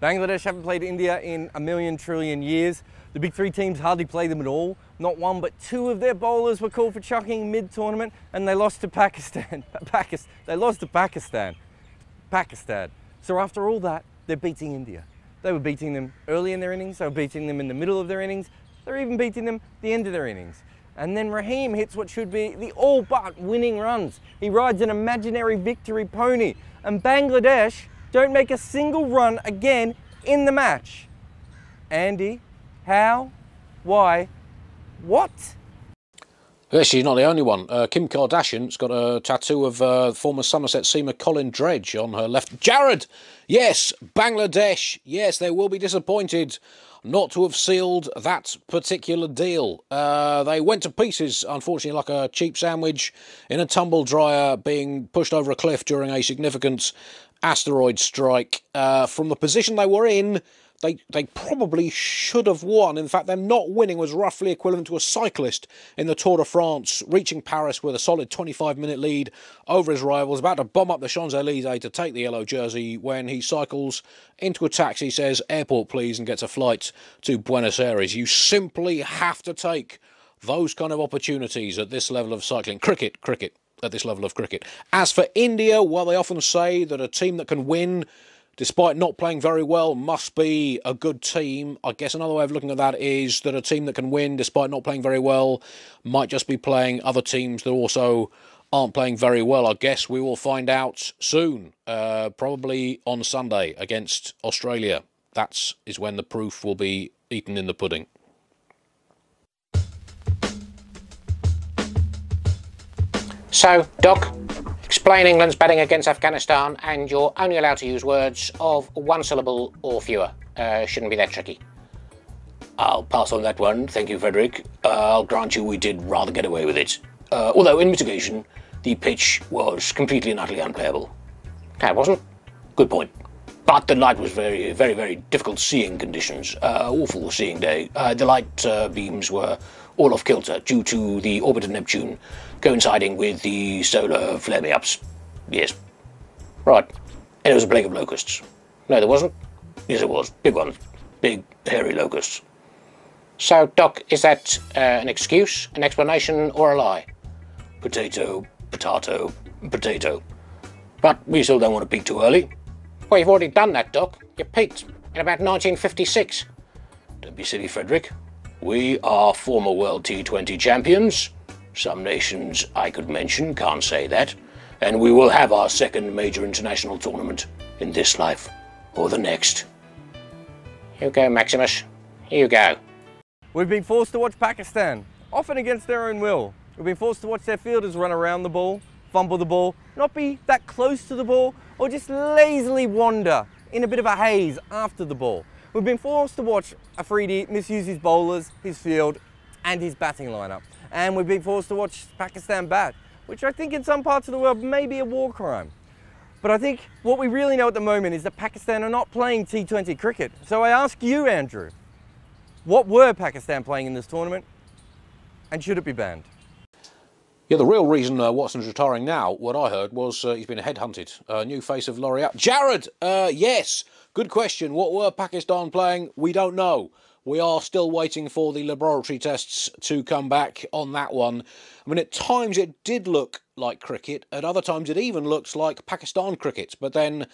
Bangladesh haven't played India in a million trillion years. The big three teams hardly play them at all. Not one, but two of their bowlers were called for chucking mid-tournament, and they lost to Pakistan. Pakistan. They lost to Pakistan. Pakistan. So after all that, they're beating India. They were beating them early in their innings. They were beating them in the middle of their innings. They're even beating them the end of their innings. And then Rahim hits what should be the all but winning runs. He rides an imaginary victory pony. And Bangladesh don't make a single run again in the match. Andy, how, why, what? Yeah, she's not the only one. Uh, Kim Kardashian's got a tattoo of uh, former Somerset seamer Colin Dredge on her left. Jarrod! Yes, Bangladesh. Yes, they will be disappointed not to have sealed that particular deal. Uh, they went to pieces, unfortunately, like a cheap sandwich in a tumble dryer being pushed over a cliff during a significant asteroid strike. Uh, from the position they were in, they they probably should have won. In fact, them not winning was roughly equivalent to a cyclist in the Tour de France reaching Paris with a solid 25 minute lead over his rivals, about to bomb up the Champs Elysees to take the yellow jersey when he cycles into a taxi, says "Airport, please," and gets a flight to Buenos Aires. You simply have to take those kind of opportunities at this level of cycling. Cricket, cricket at this level of cricket. As for India, well, they often say that a team that can win despite not playing very well must be a good team. I guess another way of looking at that is that a team that can win despite not playing very well might just be playing other teams that also aren't playing very well. I guess we will find out soon, uh, probably on Sunday against Australia. That is when the proof will be eaten in the pudding. So, Doc, explain England's batting against Afghanistan, and you're only allowed to use words of one syllable or fewer. Uh, shouldn't be that tricky. I'll pass on that one, thank you, Frederick. Uh, I'll grant you we did rather get away with it. Uh, although, in mitigation, the pitch was completely and utterly unplayable. That wasn't. Good point. But the night was very, very, very difficult seeing conditions. Uh, awful seeing day. Uh, the light uh, beams were all off kilter due to the orbit of Neptune coinciding with the solar flare me ups. Yes. Right. And it was a plague of locusts. No, there wasn't. Yes, it was. Big ones. Big, hairy locusts. So, Doc, is that uh, an excuse, an explanation, or a lie? Potato, potato, potato. But we still don't want to peak too early. Well, you've already done that, Doc. You peaked in about 1956. Don't be silly, Frederick. We are former World T20 champions. Some nations I could mention can't say that. And we will have our second major international tournament in this life or the next. Here you go, Maximus. Here you go. We've been forced to watch Pakistan, often against their own will. We've been forced to watch their fielders run around the ball, fumble the ball, not be that close to the ball, or just lazily wander in a bit of a haze after the ball. We've been forced to watch Afridi misuse his bowlers, his field, and his batting lineup. And we've been forced to watch Pakistan bat, which I think in some parts of the world may be a war crime. But I think what we really know at the moment is that Pakistan are not playing T20 cricket. So I ask you, Andrew, what were Pakistan playing in this tournament? And should it be banned? Yeah, the real reason uh, Watson's retiring now, what I heard, was uh, he's been headhunted. Uh, new face of L'Oreal. Jarrod! Uh, yes! Good question. What were Pakistan playing? We don't know. We are still waiting for the laboratory tests to come back on that one. I mean, at times it did look like cricket, at other times it even looks like Pakistan cricket, but then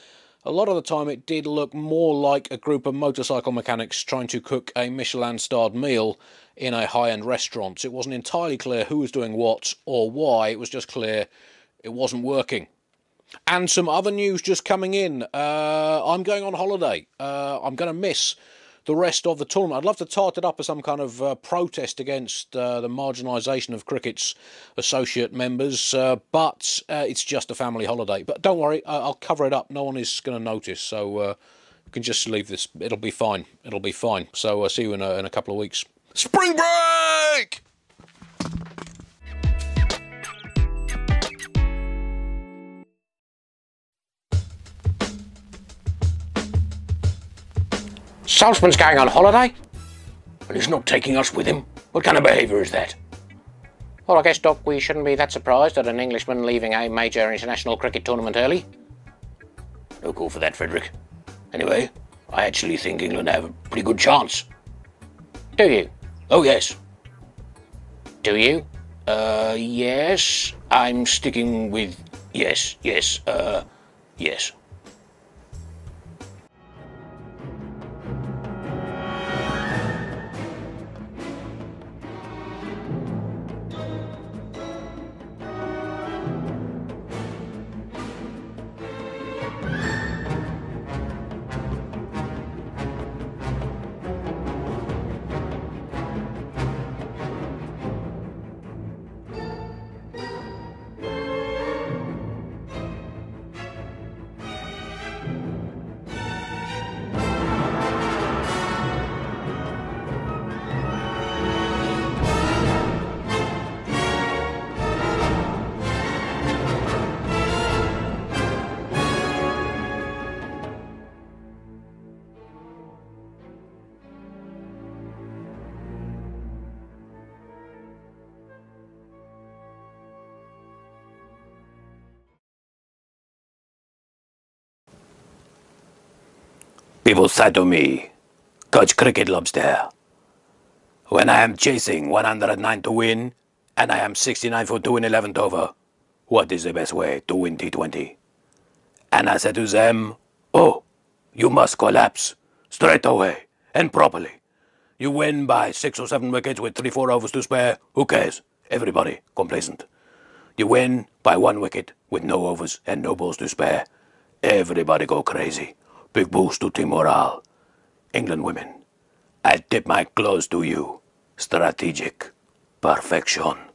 a lot of the time it did look more like a group of motorcycle mechanics trying to cook a Michelin starred meal in a high end restaurant. It wasn't entirely clear who was doing what or why, it was just clear it wasn't working. And some other news just coming in. Uh, I'm going on holiday. Uh, I'm going to miss the rest of the tournament. I'd love to tart it up as some kind of uh, protest against uh, the marginalisation of cricket's associate members, uh, but uh, it's just a family holiday. But don't worry, I'll cover it up. No one is going to notice, so uh, you can just leave this. It'll be fine. It'll be fine. So I'll see you in a, in a couple of weeks. Spring break! Zaltzman's going on holiday? And he's not taking us with him? What kind of behaviour is that? Well, I guess, Doc, we shouldn't be that surprised at an Englishman leaving a major international cricket tournament early. No call for that, Frederick. Anyway, I actually think England have a pretty good chance. Do you? Oh, yes. Do you? Uh, yes. I'm sticking with yes, yes, uh, yes. People said to me, Coach Cricket Lobster, when I am chasing 109 to win and I am 69 for 2 in 11th over, what is the best way to win T20? And I said to them, Oh, you must collapse straight away and properly. You win by 6 or 7 wickets with 3 4 overs to spare, who cares? Everybody complacent. You win by 1 wicket with no overs and no balls to spare. Everybody go crazy. Big boost to team morale. England women, I tip my clothes to you. Strategic perfection.